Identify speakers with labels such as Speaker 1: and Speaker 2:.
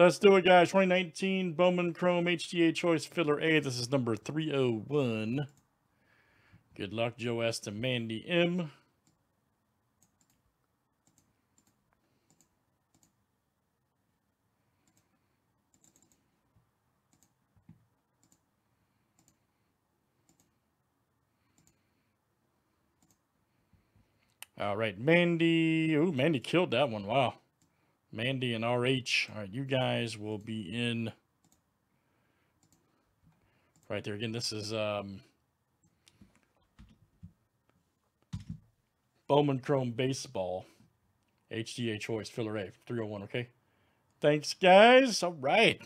Speaker 1: Let's do it, guys. 2019 Bowman Chrome HTA Choice Filler A. This is number 301. Good luck, Joe S. to Mandy M. All right, Mandy. Ooh, Mandy killed that one. Wow. Mandy and RH. All right, you guys will be in right there again. This is um, Bowman Chrome Baseball HTA Choice Filler A 301. Okay. Thanks, guys. All right.